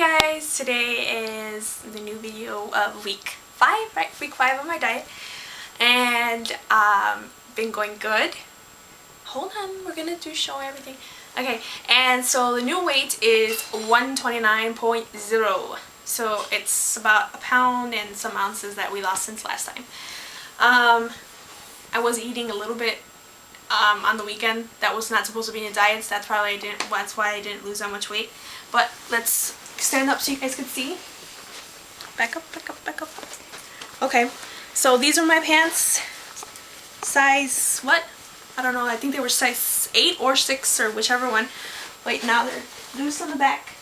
guys, today is the new video of week 5, right? Week 5 of my diet. And, um, been going good. Hold on, we're gonna do show everything. Okay, and so the new weight is 129.0. So it's about a pound and some ounces that we lost since last time. Um, I was eating a little bit um, on the weekend that was not supposed to be in a diet. So that's probably I didn't. That's why I didn't lose that much weight. But let's stand up so you guys can see. Back up, back up, back up. Okay, so these are my pants. Size what? I don't know. I think they were size eight or six or whichever one. Wait, now they're loose on the back.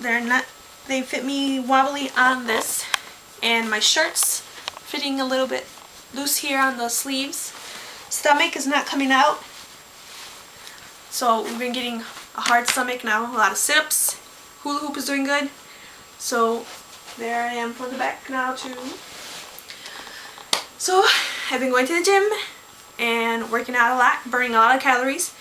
They're not. They fit me wobbly on this, and my shirts fitting a little bit loose here on the sleeves stomach is not coming out. So we've been getting a hard stomach now, a lot of sit-ups. Hula hoop is doing good. So there I am for the back now too. So I've been going to the gym and working out a lot, burning a lot of calories.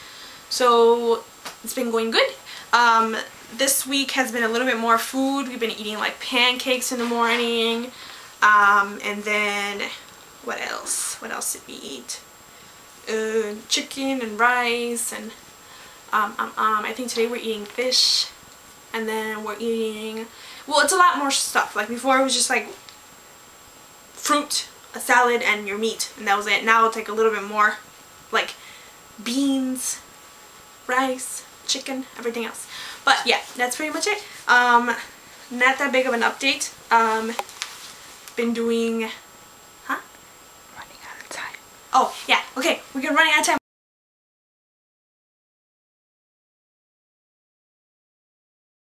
So it's been going good. Um, this week has been a little bit more food. We've been eating like pancakes in the morning. Um, and then what else? What else did we eat? Uh, chicken and rice and um, um, um, I think today we're eating fish and then we're eating well it's a lot more stuff like before it was just like fruit a salad and your meat and that was it now it'll take a little bit more like beans rice chicken everything else but yeah that's pretty much it um not that big of an update um been doing huh? Running out of time. Oh, yeah. Okay, we're running out of time.